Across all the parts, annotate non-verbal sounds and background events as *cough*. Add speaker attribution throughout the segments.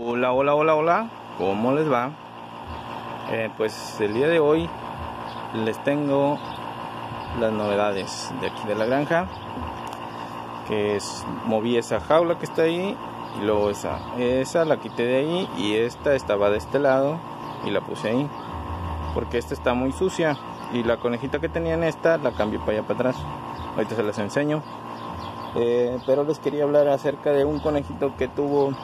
Speaker 1: Hola, hola, hola, hola, ¿cómo les va? Eh, pues el día de hoy les tengo las novedades de aquí de la granja. Que es, moví esa jaula que está ahí y luego esa, esa la quité de ahí y esta estaba de este lado y la puse ahí. Porque esta está muy sucia y la conejita que tenía en esta la cambié para allá para atrás. Ahorita se las enseño. Eh, pero les quería hablar acerca de un conejito que tuvo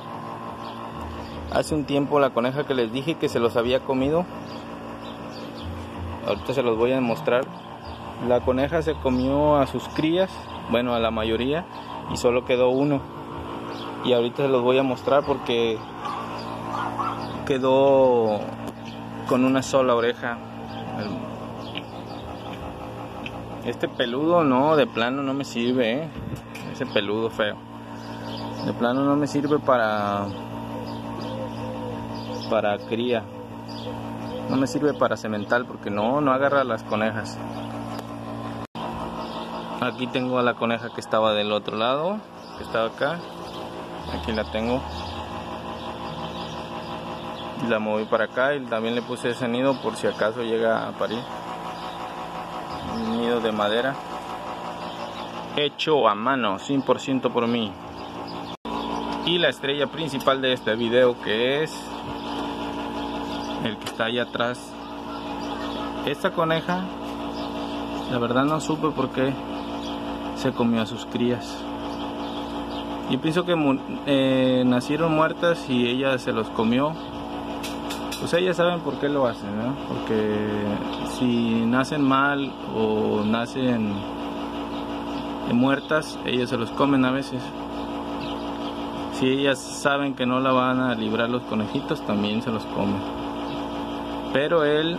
Speaker 1: hace un tiempo la coneja que les dije que se los había comido. Ahorita se los voy a mostrar. La coneja se comió a sus crías, bueno, a la mayoría, y solo quedó uno. Y ahorita se los voy a mostrar porque quedó con una sola oreja. Este peludo no, de plano no me sirve, ¿eh? ese peludo feo. De plano no me sirve para para cría. No me sirve para cemental porque no, no agarra las conejas. Aquí tengo a la coneja que estaba del otro lado, que estaba acá. Aquí la tengo. La moví para acá y también le puse ese nido por si acaso llega a parir. Un nido de madera. Hecho a mano, 100% por mí. Y la estrella principal de este video que es el que está ahí atrás. Esta coneja, la verdad no supe por qué se comió a sus crías. Yo pienso que eh, nacieron muertas y ella se los comió. Pues ellas saben por qué lo hacen, ¿no? Porque si nacen mal o nacen muertas, ellas se los comen a veces. Si ellas saben que no la van a librar los conejitos, también se los comen pero él,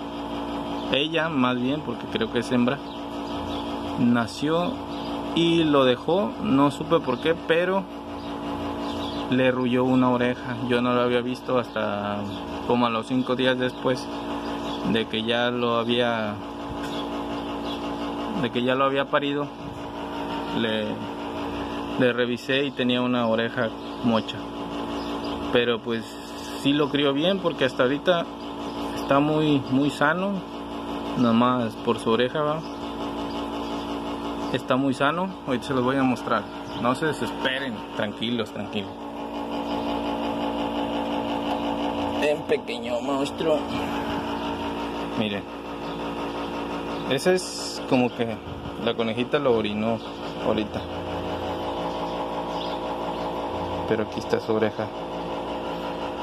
Speaker 1: ella más bien, porque creo que es hembra, nació y lo dejó, no supe por qué, pero le rulló una oreja. Yo no lo había visto hasta como a los cinco días después de que ya lo había de que ya lo había parido. Le, le revisé y tenía una oreja mocha. Pero pues sí lo crió bien porque hasta ahorita está muy muy sano nada más por su oreja va está muy sano ahorita se los voy a mostrar. No se desesperen tranquilos tranquilos. En pequeño monstruo. Miren. Ese es como que la conejita lo orinó ahorita. Pero aquí está su oreja.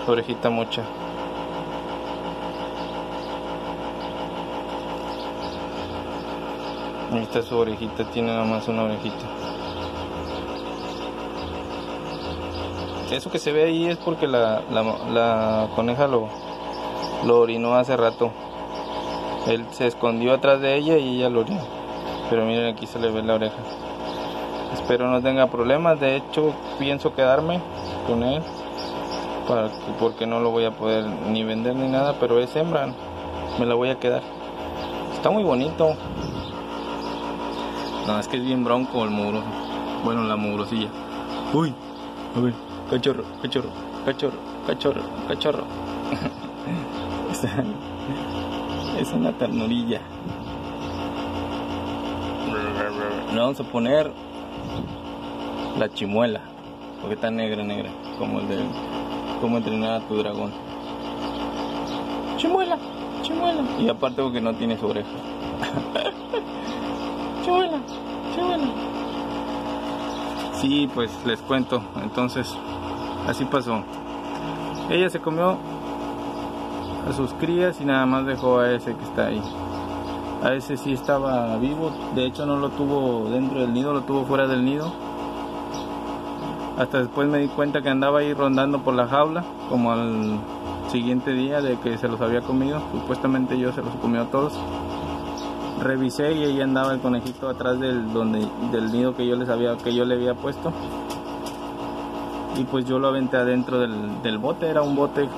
Speaker 1: Su orejita mocha Ahí está su orejita, tiene nada más una orejita. Eso que se ve ahí es porque la, coneja lo, orinó hace rato. Él se escondió atrás de ella y ella lo orinó. Pero miren aquí se le ve la oreja. Espero no tenga problemas. De hecho pienso quedarme con él. Porque no lo voy a poder ni vender ni nada. Pero es hembra. Me la voy a quedar. Está muy bonito. No, es que es bien bronco el muro. Bueno, la murosilla. Uy, a ver, cachorro, cachorro, cachorro, cachorro, cachorro. *laughs* es una ternurilla. Le vamos a poner la chimuela, porque está negra, negra, como el de cómo entrenar a tu dragón. Chimuela, chimuela. Y aparte porque no tiene su oreja. *laughs* Sí, pues les cuento. Entonces, así pasó. Ella se comió a sus crías y nada más dejó a ese que está ahí. A ese sí estaba vivo. De hecho, no lo tuvo dentro del nido, lo tuvo fuera del nido. Hasta después me di cuenta que andaba ahí rondando por la jaula, como al siguiente día de que se los había comido. Supuestamente yo se los comió a todos revisé y ahí andaba el conejito atrás del donde del nido que yo les había que yo le había puesto. Y pues yo lo aventé adentro del, bote era un bote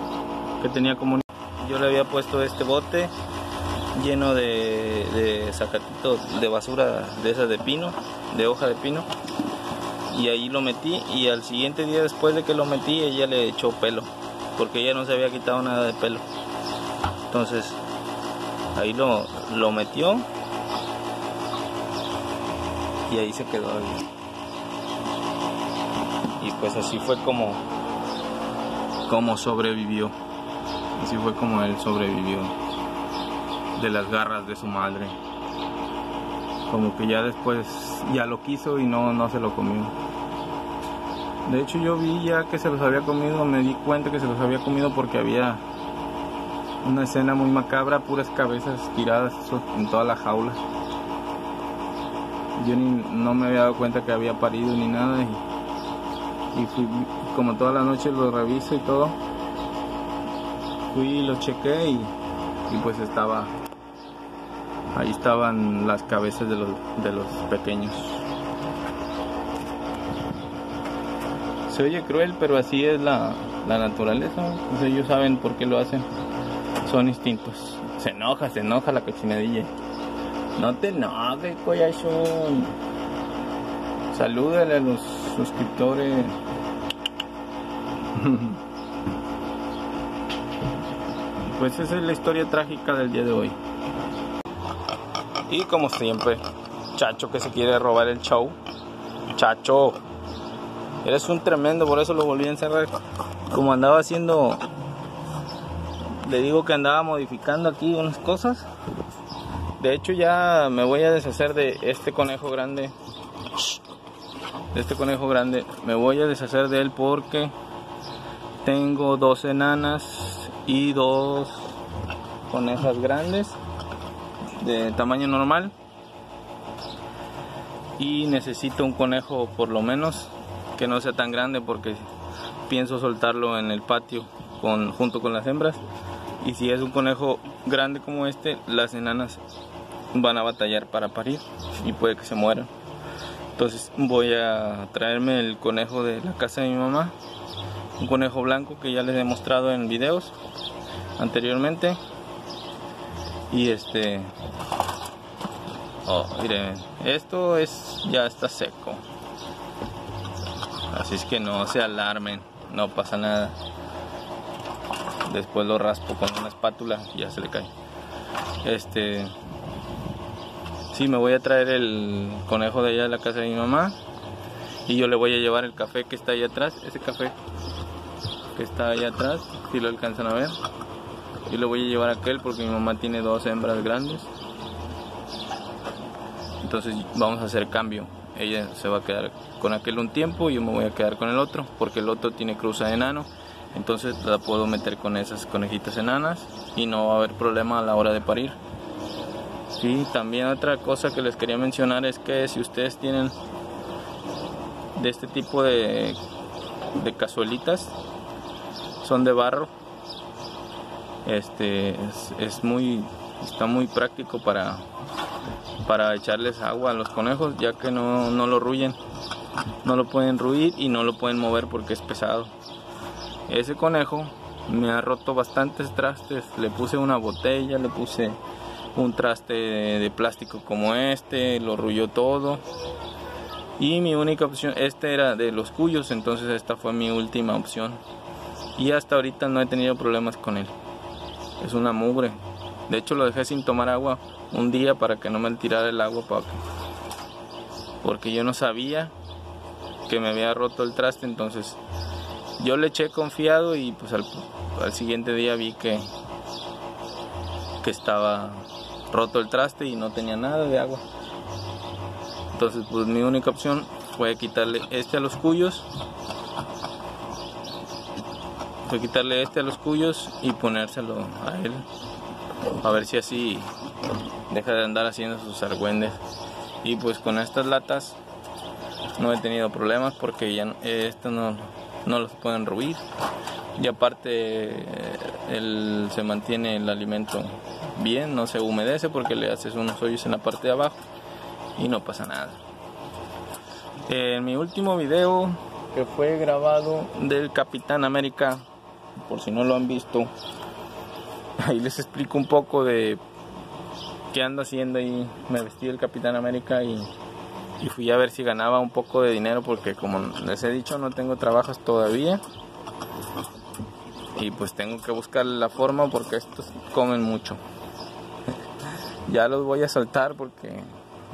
Speaker 1: que tenía como yo le había puesto este bote lleno de, de sacatito de basura de esas de pino de hoja de pino. Y ahí lo metí y al siguiente día después de que lo metí ella le echó pelo porque ella no se había quitado nada de pelo. Entonces ahí lo, lo metió y ahí se quedó. Y pues así fue como, como sobrevivió. Así fue como él sobrevivió de las garras de su madre. Como que ya después ya lo quiso y no, no se lo comió. De hecho yo vi ya que se los había comido, me di cuenta que se los había comido porque había una escena muy macabra, puras cabezas tiradas en toda la jaula. Yo ni, no me había dado cuenta que había parido ni nada y, fui, como toda la noche lo reviso y todo, fui y lo chequé y, pues estaba, ahí estaban las cabezas de los, de los pequeños. Se oye cruel, pero así es la, la naturaleza. Ellos saben por qué lo hacen. Son instintos. Se enoja, se enoja la cochinadilla. No te enojes, coyachón. Salúdale a los suscriptores. *laughs* Pues esa es la historia trágica del día de hoy. Y como siempre, Chacho que se quiere robar el show. Chacho, eres un tremendo, por eso lo volví a encerrar. Como andaba haciendo, le digo que andaba modificando aquí unas cosas. De hecho ya me voy a deshacer de este conejo grande. De este conejo grande. Me voy a deshacer de él porque tengo dos enanas y dos conejas grandes de tamaño normal. Y necesito un conejo por lo menos que no sea tan grande porque pienso soltarlo en el patio con, junto con las hembras. Y si es un conejo grande como este, las enanas van a batallar para parir y puede que se mueran. Entonces voy a traerme el conejo de la casa de mi mamá, un conejo blanco que ya les he mostrado en videos anteriormente. Y este, oh, miren, esto es ya está seco, así es que no se alarmen, no pasa nada. Después lo raspo con una espátula y ya se le cae. Este, Sí, me voy a traer el conejo de allá de la casa de mi mamá y yo le voy a llevar el café que está ahí atrás, ese café que está ahí atrás, si lo alcanzan a ver. Y le voy a llevar aquel porque mi mamá tiene dos hembras grandes. Entonces vamos a hacer cambio. Ella se va a quedar con aquel un tiempo y yo me voy a quedar con el otro porque el otro tiene cruza de enano. Entonces la puedo meter con esas conejitas enanas y no va a haber problema a la hora de parir. Sí, también otra cosa que les quería mencionar es que si ustedes tienen de este tipo de, cazuelitas, son de barro, este es, muy está muy práctico para para echarles agua a los conejos ya que no, no lo ruyen. No lo pueden ruir y no lo pueden mover porque es pesado. Ese conejo me ha roto bastantes trastes. Le puse una botella le puse un traste de plástico como este, lo rulló todo. Y mi única opción, este era de los cuyos, entonces esta fue mi última opción. Y hasta ahorita no he tenido problemas con él. Es una mugre. De hecho lo dejé sin tomar agua un día para que no me tirara el agua para porque yo no sabía que me había roto el traste, entonces yo le eché confiado y pues al, al siguiente día vi que que estaba roto el traste y no tenía nada de agua. Entonces pues mi única opción fue quitarle este a los cuyos. Fue quitarle este a los cuyos y ponérselo a él. A ver si así deja de andar haciendo sus argüendes. Y pues con estas latas no he tenido problemas porque ya esto no, no los pueden ruir. Y aparte él se mantiene el alimento bien, no se humedece porque le haces unos hoyos en la parte de abajo y no pasa nada. En mi último video que fue grabado del Capitán América, por si no lo han visto, *laughs* ahí les explico un poco de qué ando haciendo y me vestí del Capitán América y, y fui a ver si ganaba un poco de dinero porque como les he dicho no tengo trabajos todavía. Y pues tengo que buscar la forma porque estos comen mucho ya los voy a soltar porque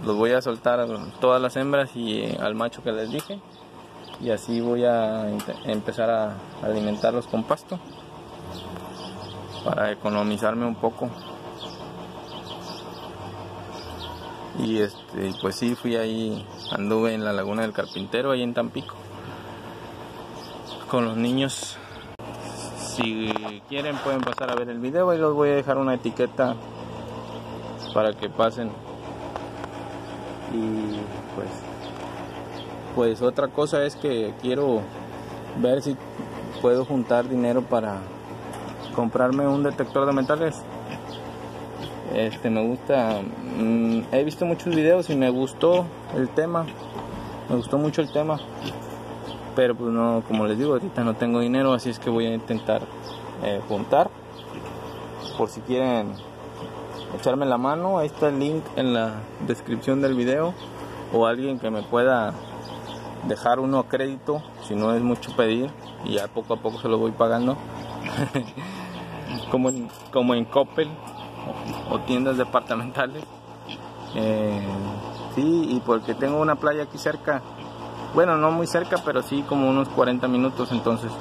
Speaker 1: los voy a soltar a todas las hembras y eh, al macho que les dije. Y así voy a empezar a alimentarlos con pasto para economizarme un poco. Y este pues sí fui ahí anduve en la laguna del carpintero ahí en Tampico con los niños. Si quieren pueden pasar a ver el video y los voy a dejar una etiqueta para que pasen. Y pues pues otra cosa es que quiero ver si puedo juntar dinero para comprarme un detector de metales. Este me gusta mm, he visto muchos videos y me gustó el tema me gustó mucho el tema pero pues no como les digo ahorita no tengo dinero así es que voy a intentar eh, juntar por si quieren echarme la mano ahí está el link en la descripción del video o alguien que me pueda dejar uno a crédito si no es mucho pedir y ya poco a poco se lo voy pagando. *laughs* Como en, como en Coppel o, tiendas departamentales. Eh, sí y porque tengo una playa aquí cerca bueno no muy cerca pero sí como unos 40 minutos entonces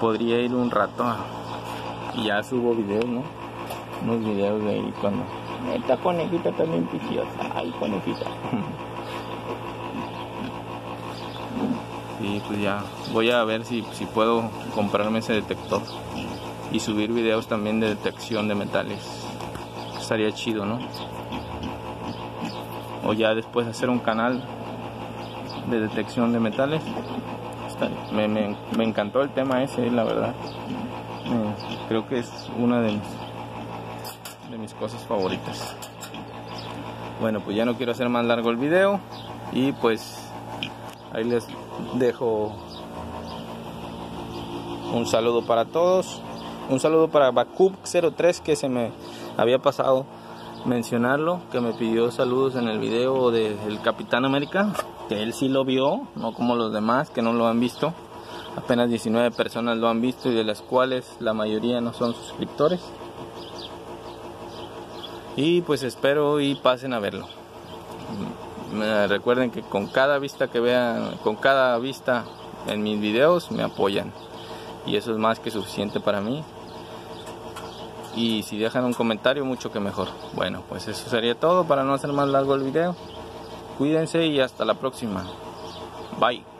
Speaker 1: podría ir un rato y ya subo videos no unos videos de ahí cuando esta conejita también piciosa ay conejita. Y pues ya voy a ver si, si puedo comprarme ese detector y subir videos también de detección de metales. Estaría chido no o ya después hacer un canal de detección de metales. Me, me, me encantó el tema ese la verdad. Creo que es una de mis, de mis cosas favoritas. Bueno pues ya no quiero hacer más largo el video y pues ahí les dejo un saludo para todos. Un saludo para Bakub03 que se me había pasado mencionarlo que me pidió saludos en el video del Capitán América que él sí lo vio no como los demás que no lo han visto. Apenas 19 personas lo han visto y de las cuales la mayoría no son suscriptores y pues espero y pasen a verlo recuerden que con cada vista que vean, con cada vista en mis videos me apoyan. Y eso es más que suficiente para mí. Y si dejan un comentario, mucho que mejor. Bueno, pues eso sería todo para no hacer más largo el video. Cuídense y hasta la próxima. Bye.